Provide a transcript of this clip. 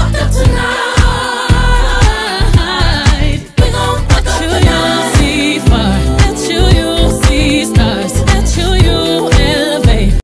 getting fucked up.